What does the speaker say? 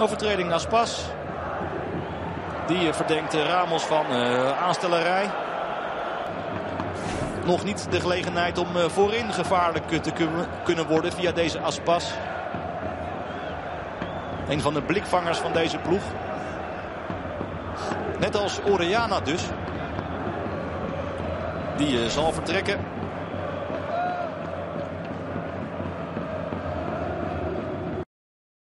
Overtreding Aspas. Die eh, verdenkt eh, Ramos van eh, aanstellerij. Nog niet de gelegenheid om voorin gevaarlijk te kunnen worden via deze Aspas. Een van de blikvangers van deze ploeg. Net als Oriana dus. Die zal vertrekken.